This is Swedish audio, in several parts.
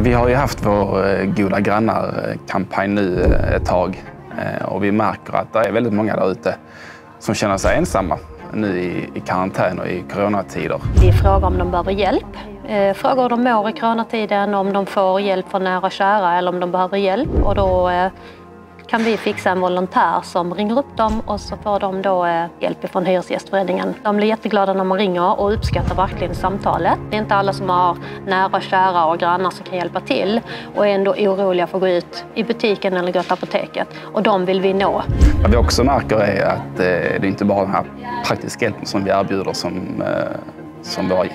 Vi har ju haft vår eh, Goda grannar-kampanj nu eh, ett tag eh, och vi märker att det är väldigt många där ute som känner sig ensamma nu i, i karantän och i coronatider. Vi frågar om de behöver hjälp. Frågar hur de mår i coronatiden, om de får hjälp från nära och kära eller om de behöver hjälp. Och då kan vi fixa en volontär som ringer upp dem och så får de då eh, hjälp från Hyresgästföreningen. De blir jätteglada när man ringer och uppskattar verkligen samtalet. Det är inte alla som har nära, kära och grannar som kan hjälpa till och är ändå oroliga för att gå ut i butiken eller gå till apoteket. Och de vill vi nå. Vad vi också märker är att eh, det är inte bara den här praktiska hjälpen som vi erbjuder som eh, som våra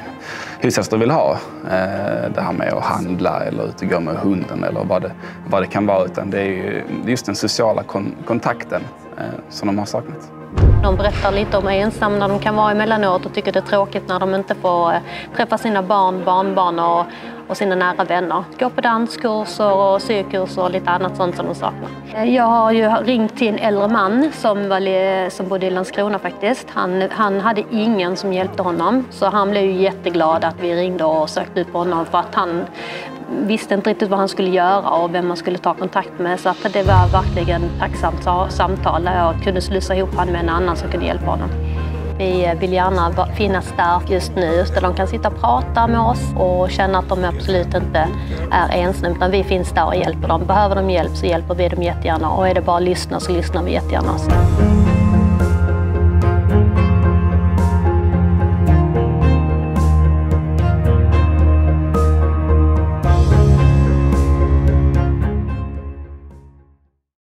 hyresgäster vill ha. Eh, det här med att handla eller ut och gå med hunden eller vad det, vad det kan vara. Utan det är just den sociala kon kontakten eh, som de har saknat. De berättar lite om hur ensamma de kan vara emellanåt och tycker det är tråkigt när de inte får eh, träffa sina barn, barnbarn och, och sina nära vänner. Gå på danskurser och sykurser och lite annat sånt som de saknar. Eh, jag har ju ringt till en äldre man som, var, som bodde i Landskrona faktiskt. Han, han hade ingen som hjälpte honom så han blev ju jätteglad att vi ringde och sökte upp honom för att han visste inte riktigt vad han skulle göra och vem man skulle ta kontakt med. Så att det var verkligen tacksamt samtal där jag kunde slussa ihop honom med en annan som kunde hjälpa honom. Vi vill gärna finnas där just nu, så de kan sitta och prata med oss och känna att de absolut inte är ensamma, utan vi finns där och hjälper dem. Behöver de hjälp så hjälper vi dem jättegärna och är det bara att lyssna så lyssnar vi jättegärna.